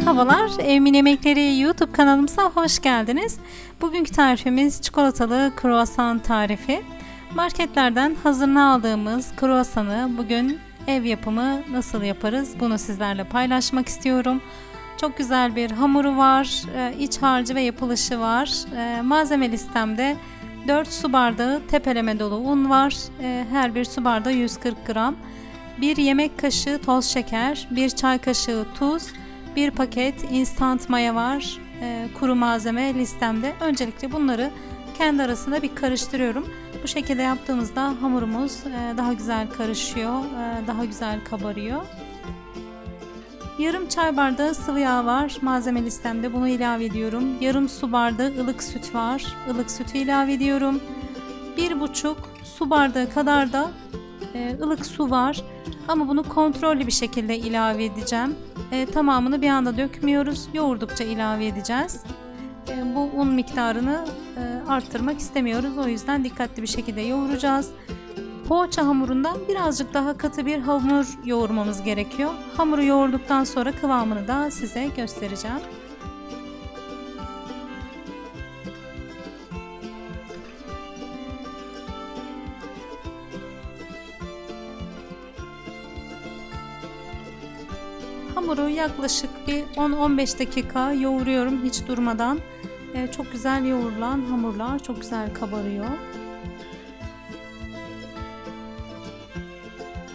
Merhabalar, Evimin Yemekleri YouTube kanalımıza hoş geldiniz. Bugünkü tarifimiz çikolatalı kruvasan tarifi. Marketlerden hazırına aldığımız kruvasanı bugün ev yapımı nasıl yaparız bunu sizlerle paylaşmak istiyorum. Çok güzel bir hamuru var, e, iç harcı ve yapılışı var. E, malzeme listemde 4 su bardağı tepeleme dolu un var. E, her bir su bardağı 140 gram. 1 yemek kaşığı toz şeker, 1 çay kaşığı tuz, 1 paket instant maya var. E, kuru malzeme listemde. Öncelikle bunları kendi arasında bir karıştırıyorum. Bu şekilde yaptığımızda hamurumuz e, daha güzel karışıyor, e, daha güzel kabarıyor. Yarım çay bardağı sıvı yağ var malzeme listemde bunu ilave ediyorum. Yarım su bardağı ılık süt var. ılık sütü ilave ediyorum. Bir buçuk su bardağı kadar da e, ılık su var. Ama bunu kontrollü bir şekilde ilave edeceğim. E, tamamını bir anda dökmüyoruz. Yoğurdukça ilave edeceğiz. E, bu un miktarını e, arttırmak istemiyoruz. O yüzden dikkatli bir şekilde yoğuracağız. Poğaça hamurundan birazcık daha katı bir hamur yoğurmamız gerekiyor. Hamuru yoğurduktan sonra kıvamını da size göstereceğim. Hamuru yaklaşık bir 10-15 dakika yoğuruyorum hiç durmadan. Ee, çok güzel yoğurulan hamurlar çok güzel kabarıyor.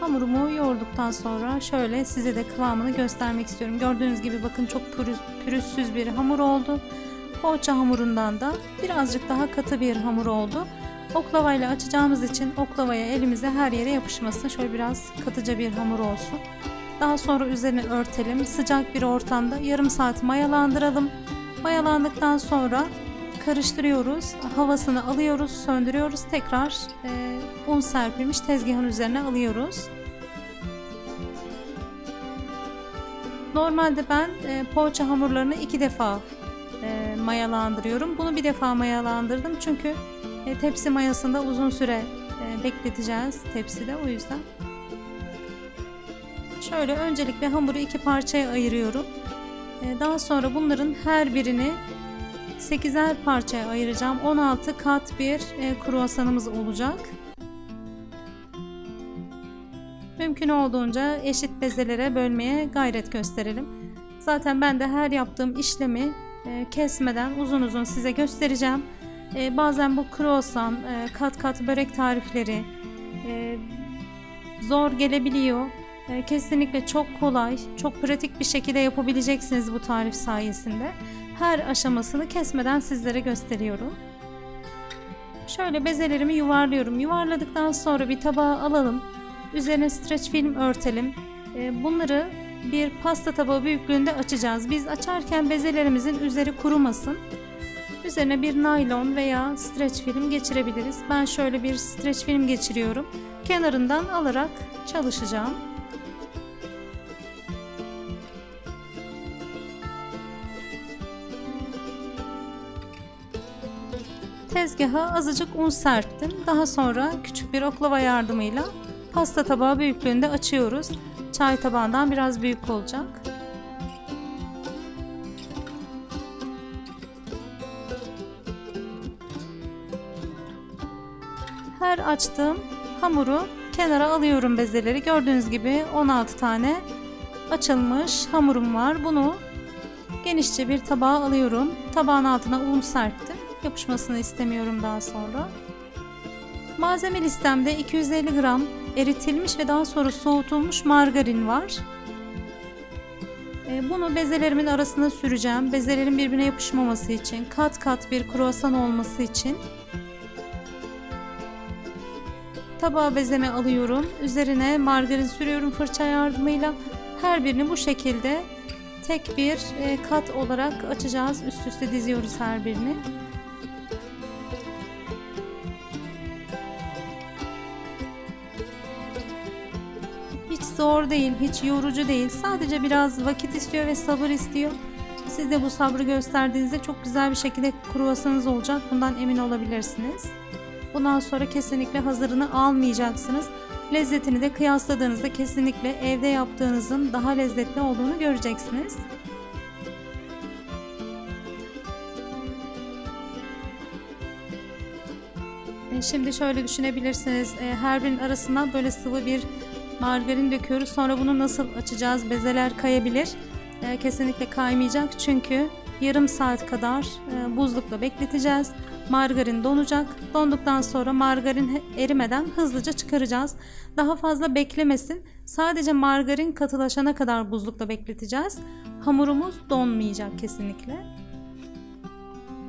Hamurumu yoğurduktan sonra şöyle size de kıvamını göstermek istiyorum. Gördüğünüz gibi bakın çok pürüz, pürüzsüz bir hamur oldu. Poğaça hamurundan da birazcık daha katı bir hamur oldu. Oklavayla açacağımız için oklavaya elimize her yere yapışmasın. Şöyle biraz katıca bir hamur olsun. Daha sonra üzerine örtelim. Sıcak bir ortamda yarım saat mayalandıralım. Mayalandıktan sonra karıştırıyoruz. Havasını alıyoruz, söndürüyoruz. Tekrar e, un serpilmiş tezgahın üzerine alıyoruz. Normalde ben e, poğaça hamurlarını iki defa e, mayalandırıyorum. Bunu bir defa mayalandırdım çünkü e, tepsi mayasında uzun süre e, bekleteceğiz tepside o yüzden. Şöyle öncelikle hamuru iki parçaya ayırıyorum. E, daha sonra bunların her birini 8'er parçaya ayıracağım. 16 kat bir e, kruvasanımız olacak. Mümkün olduğunca eşit bezelere bölmeye gayret gösterelim. Zaten ben de her yaptığım işlemi e, kesmeden uzun uzun size göstereceğim. E, bazen bu kruvasan, kat kat börek tarifleri zor gelebiliyor. E, kesinlikle çok kolay, çok pratik bir şekilde yapabileceksiniz bu tarif sayesinde. Her aşamasını kesmeden sizlere gösteriyorum. Şöyle bezelerimi yuvarlıyorum. Yuvarladıktan sonra bir tabağa alalım. Üzerine streç film örtelim. E, bunları bir pasta tabağı büyüklüğünde açacağız. Biz açarken bezelerimizin üzeri kurumasın. Üzerine bir naylon veya streç film geçirebiliriz. Ben şöyle bir streç film geçiriyorum. Kenarından alarak çalışacağım. Tezgaha azıcık un serptim. Daha sonra küçük bir oklava yardımıyla pasta tabağı büyüklüğünde açıyoruz. Çay tabağından biraz büyük olacak. Her açtığım hamuru kenara alıyorum bezeleri. Gördüğünüz gibi 16 tane açılmış hamurum var. Bunu genişçe bir tabağa alıyorum. Tabağın altına un serptim. Yapışmasını istemiyorum daha sonra. Malzeme listemde 250 gram eritilmiş ve daha sonra soğutulmuş margarin var. E, bunu bezelerimin arasına süreceğim. Bezelerin birbirine yapışmaması için, kat kat bir kruvasan olması için. Tabağa bezeme alıyorum. Üzerine margarin sürüyorum fırça yardımıyla. Her birini bu şekilde tek bir e, kat olarak açacağız. Üst üste diziyoruz her birini. zor değil, hiç yorucu değil. Sadece biraz vakit istiyor ve sabır istiyor. Siz de bu sabrı gösterdiğinizde çok güzel bir şekilde kruvasanız olacak. Bundan emin olabilirsiniz. Bundan sonra kesinlikle hazırını almayacaksınız. Lezzetini de kıyasladığınızda kesinlikle evde yaptığınızın daha lezzetli olduğunu göreceksiniz. E, şimdi şöyle düşünebilirsiniz. E, her birinin arasından böyle sıvı bir margarin döküyoruz. Sonra bunu nasıl açacağız? Bezeler kayabilir. E, kesinlikle kaymayacak çünkü yarım saat kadar e, buzlukta bekleteceğiz. Margarin donacak. Donduktan sonra margarin erimeden hızlıca çıkaracağız. Daha fazla beklemesin. Sadece margarin katılaşana kadar buzlukta bekleteceğiz. Hamurumuz donmayacak kesinlikle.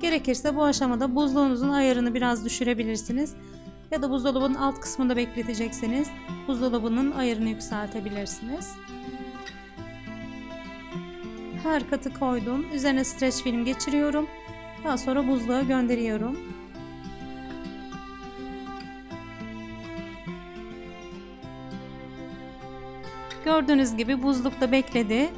Gerekirse bu aşamada buzluğunuzun ayarını biraz düşürebilirsiniz. Ya da buzdolabının alt kısmında bekletecekseniz buzdolabının ayarını yükseltebilirsiniz. Her katı koydum. Üzerine streç film geçiriyorum. Daha sonra buzluğa gönderiyorum. Gördüğünüz gibi buzlukta bekledi.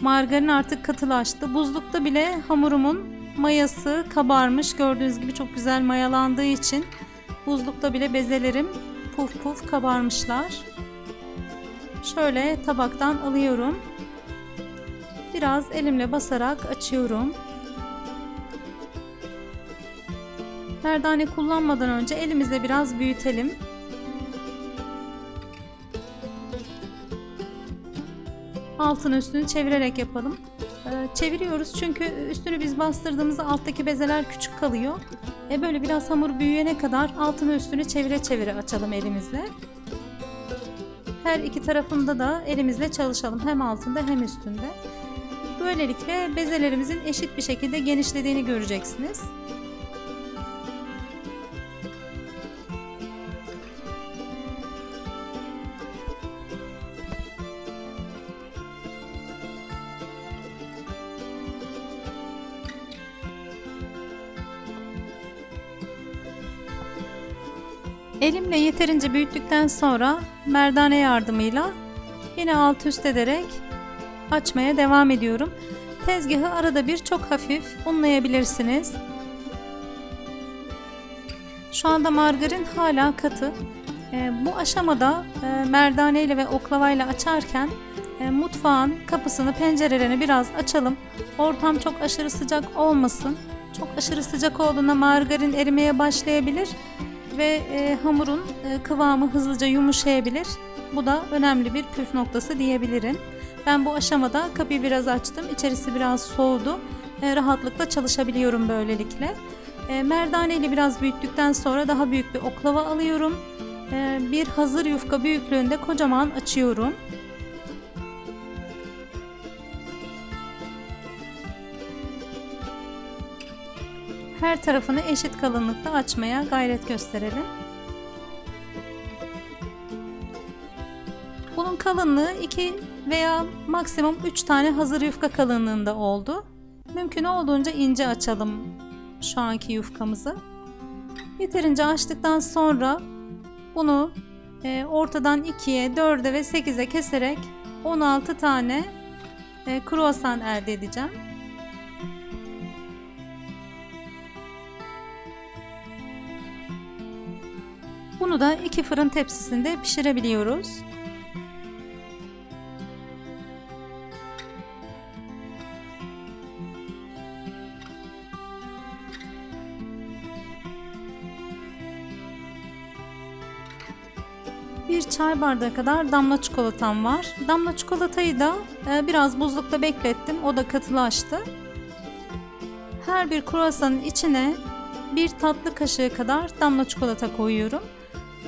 Margarin artık katılaştı. Buzlukta bile hamurumun mayası kabarmış. Gördüğünüz gibi çok güzel mayalandığı için buzlukta bile bezelerim puf puf kabarmışlar. Şöyle tabaktan alıyorum. Biraz elimle basarak açıyorum. Merdane kullanmadan önce elimizle biraz büyütelim. Altını üstünü çevirerek yapalım. Ee, çeviriyoruz çünkü üstünü biz bastırdığımızda alttaki bezeler küçük kalıyor. E böyle biraz hamur büyüyene kadar altını üstünü çevire çevire açalım elimizle. Her iki tarafında da elimizle çalışalım. Hem altında hem üstünde. Böylelikle bezelerimizin eşit bir şekilde genişlediğini göreceksiniz. Elimle yeterince büyüttükten sonra merdane yardımıyla yine alt üst ederek açmaya devam ediyorum. Tezgahı arada bir çok hafif unlayabilirsiniz. Şu anda margarin hala katı. E, bu aşamada e, merdane ile ve oklavayla açarken e, mutfağın kapısını pencerelerini biraz açalım. Ortam çok aşırı sıcak olmasın. Çok aşırı sıcak olduğunda margarin erimeye başlayabilir ve e, hamurun e, kıvamı hızlıca yumuşayabilir. Bu da önemli bir püf noktası diyebilirim. Ben bu aşamada kapıyı biraz açtım. İçerisi biraz soğudu. E, rahatlıkla çalışabiliyorum böylelikle. E, merdane ile biraz büyüttükten sonra daha büyük bir oklava alıyorum. E, bir hazır yufka büyüklüğünde kocaman açıyorum. Her tarafını eşit kalınlıkta açmaya gayret gösterelim. Bunun kalınlığı 2 veya maksimum 3 tane hazır yufka kalınlığında oldu. Mümkün olduğunca ince açalım şu anki yufkamızı. Yeterince açtıktan sonra bunu e, ortadan 2'ye, 4'e ve 8'e keserek 16 tane e, kruvasan elde edeceğim. Bunu da iki fırın tepsisinde pişirebiliyoruz. Bir çay bardağı kadar damla çikolatam var. Damla çikolatayı da e, biraz buzlukta beklettim. O da katılaştı. Her bir kruvasanın içine bir tatlı kaşığı kadar damla çikolata koyuyorum.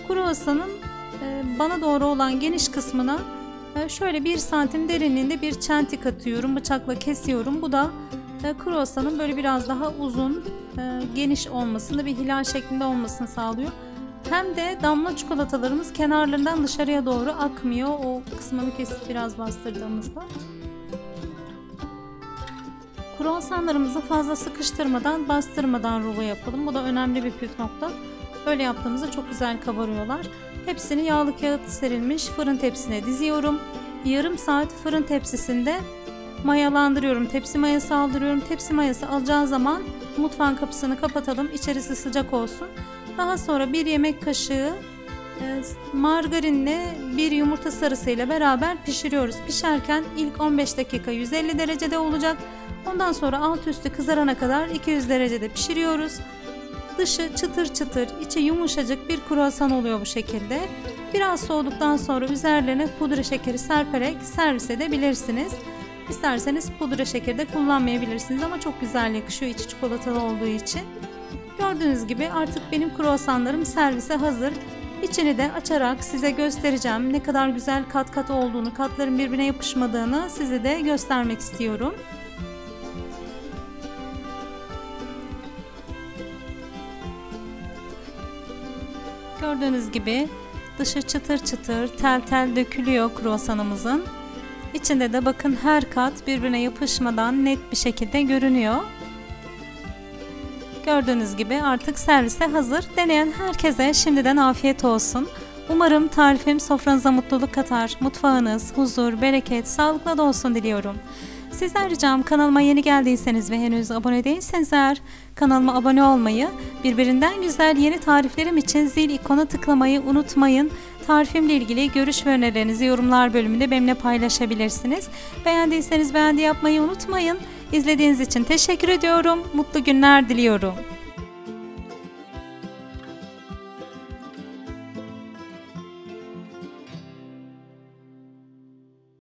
Kruvasanın e, bana doğru olan geniş kısmına e, şöyle bir santim derinliğinde bir çentik atıyorum. Bıçakla kesiyorum. Bu da e, kruvasanın böyle biraz daha uzun, geniş olmasını, bir hilal şeklinde olmasını sağlıyor. Hem de damla çikolatalarımız kenarlarından dışarıya doğru akmıyor. O kısmını kesip biraz bastırdığımızda. Kruvasanlarımızı fazla sıkıştırmadan, bastırmadan rulo yapalım. Bu da önemli bir püf nokta. Böyle yaptığımızda çok güzel kabarıyorlar. Hepsini yağlı kağıt serilmiş fırın tepsisine diziyorum. Yarım saat fırın tepsisinde mayalandırıyorum. Tepsi mayası aldırıyorum. Tepsi mayası alacağı zaman mutfağın kapısını kapatalım. İçerisi sıcak olsun. Daha sonra bir yemek kaşığı e, margarinle bir yumurta sarısıyla beraber pişiriyoruz. Pişerken ilk 15 dakika 150 derecede olacak. Ondan sonra alt üstü kızarana kadar 200 derecede pişiriyoruz. Dışı çıtır çıtır, içi yumuşacık bir kruvasan oluyor bu şekilde. Biraz soğuduktan sonra üzerlerine pudra şekeri serperek servis edebilirsiniz. İsterseniz pudra şekeri de kullanmayabilirsiniz ama çok güzel yakışıyor içi çikolatalı olduğu için. Gördüğünüz gibi artık benim kruvasanlarım servise hazır. İçini de açarak size göstereceğim. Ne kadar güzel kat kat olduğunu, katların birbirine yapışmadığını size de göstermek istiyorum. Gördüğünüz gibi dışı çıtır çıtır tel tel dökülüyor kruvasanımızın. İçinde de bakın her kat birbirine yapışmadan net bir şekilde görünüyor. Gördüğünüz gibi artık servise hazır. Deneyen herkese şimdiden afiyet olsun. Umarım tarifim sofranıza mutluluk katar. Mutfağınız huzur, bereket, sağlıkla da olsun diliyorum. Sizden ricam kanalıma yeni geldiyseniz ve henüz abone değilseniz eğer kanalıma abone olmayı, birbirinden güzel yeni tariflerim için zil ikona tıklamayı unutmayın. Tarifimle ilgili görüş ve önerilerinizi yorumlar bölümünde benimle paylaşabilirsiniz. Beğendiyseniz beğendi yapmayı unutmayın. İzlediğiniz için teşekkür ediyorum. Mutlu günler diliyorum.